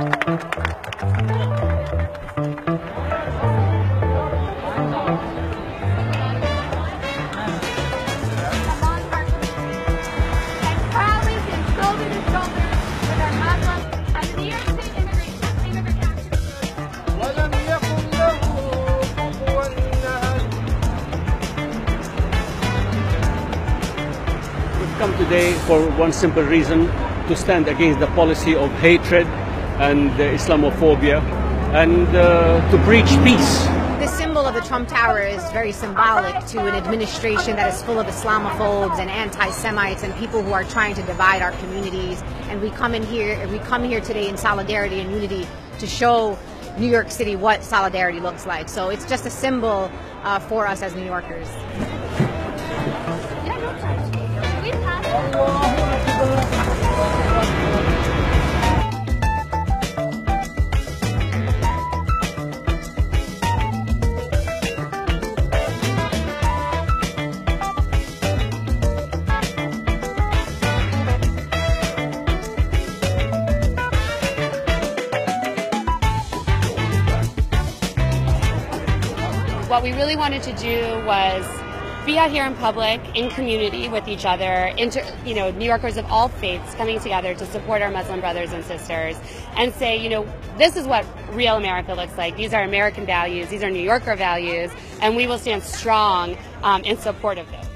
come today for one simple reason to stand against the policy of hatred and uh, Islamophobia and uh, to preach peace. The symbol of the Trump Tower is very symbolic to an administration that is full of Islamophobes and anti-Semites and people who are trying to divide our communities. And we come in here, we come here today in solidarity and unity to show New York City what solidarity looks like. So it's just a symbol uh, for us as New Yorkers. What we really wanted to do was be out here in public, in community with each other, inter, you know, New Yorkers of all faiths coming together to support our Muslim brothers and sisters and say, you know, this is what real America looks like. These are American values, these are New Yorker values, and we will stand strong um, in support of this.